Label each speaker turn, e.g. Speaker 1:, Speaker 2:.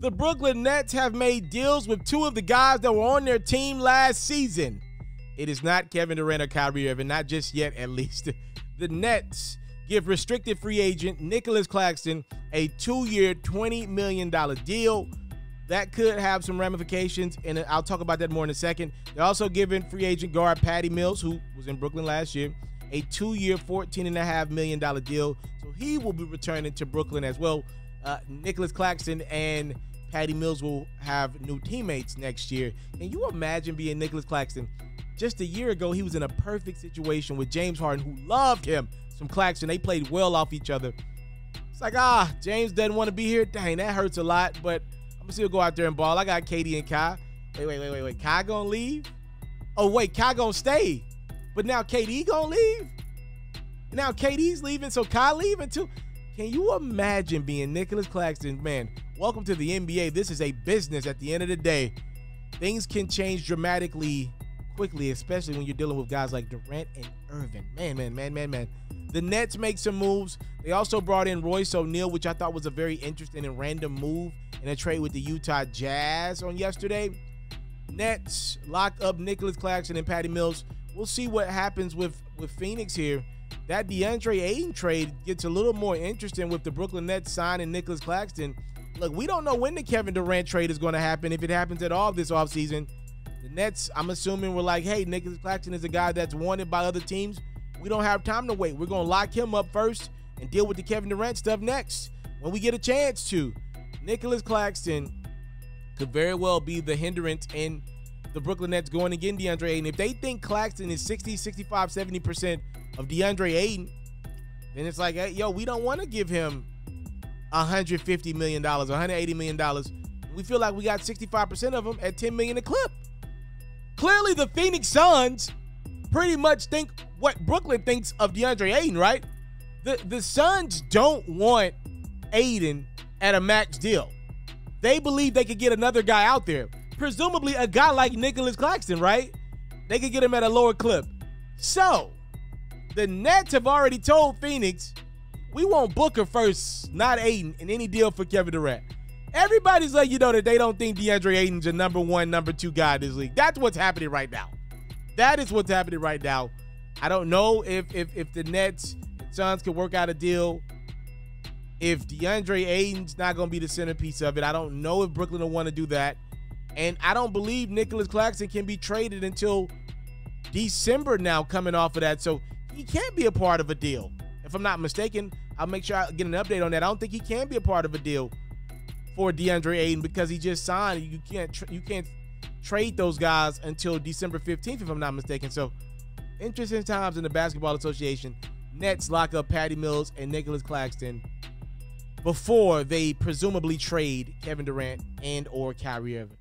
Speaker 1: The Brooklyn Nets have made deals with two of the guys that were on their team last season. It is not Kevin Durant or Kyrie Irving, not just yet at least. The Nets give restricted free agent Nicholas Claxton a two-year, $20 million deal. That could have some ramifications, and I'll talk about that more in a second. They're also giving free agent guard Patty Mills, who was in Brooklyn last year, a two-year, $14.5 million deal. So he will be returning to Brooklyn as well. Uh, Nicholas Claxton and Patty Mills will have new teammates next year. Can you imagine being Nicholas Claxton? Just a year ago, he was in a perfect situation with James Harden, who loved him. Some Claxton, they played well off each other. It's like, ah, James doesn't want to be here. Dang, that hurts a lot, but I'm gonna still go out there and ball. I got KD and Kai. Wait, wait, wait, wait, wait. Kai gonna leave? Oh, wait, Kai gonna stay. But now KD gonna leave? Now KD's leaving, so Kai leaving too. Can you imagine being Nicholas Claxton? Man, welcome to the NBA. This is a business at the end of the day. Things can change dramatically quickly, especially when you're dealing with guys like Durant and Irving. Man, man, man, man, man. The Nets make some moves. They also brought in Royce O'Neale, which I thought was a very interesting and random move in a trade with the Utah Jazz on yesterday. Nets lock up Nicholas Claxton and Patty Mills. We'll see what happens with, with Phoenix here that DeAndre Ayton trade gets a little more interesting with the Brooklyn Nets signing Nicholas Claxton. Look, we don't know when the Kevin Durant trade is going to happen, if it happens at all this offseason. The Nets, I'm assuming, were like, hey, Nicholas Claxton is a guy that's wanted by other teams. We don't have time to wait. We're going to lock him up first and deal with the Kevin Durant stuff next when we get a chance to. Nicholas Claxton could very well be the hindrance in the Brooklyn Nets going again DeAndre Ayton. If they think Claxton is 60, 65, 70% of DeAndre Ayton, then it's like, hey, yo, we don't want to give him $150 million, $180 million. We feel like we got 65% of them at 10 million a clip. Clearly, the Phoenix Suns pretty much think what Brooklyn thinks of DeAndre Ayton, right? The the Suns don't want Ayton at a max deal. They believe they could get another guy out there. Presumably a guy like Nicholas Claxton, right? They could get him at a lower clip. So, the Nets have already told Phoenix, we want Booker first, not Ayton, in any deal for Kevin Durant. Everybody's letting you know, that they don't think DeAndre Ayton's a number one, number two guy in this league. That's what's happening right now. That is what's happening right now. I don't know if if if the Nets and Suns can work out a deal. If DeAndre Ayton's not going to be the centerpiece of it, I don't know if Brooklyn will want to do that. And I don't believe Nicholas Claxton can be traded until December now coming off of that. So he can't be a part of a deal. If I'm not mistaken, I'll make sure I get an update on that. I don't think he can be a part of a deal for DeAndre Ayton because he just signed. You can't you can't trade those guys until December 15th, if I'm not mistaken. So interesting times in the Basketball Association. Nets lock up Patty Mills and Nicholas Claxton before they presumably trade Kevin Durant and or Kyrie Irving.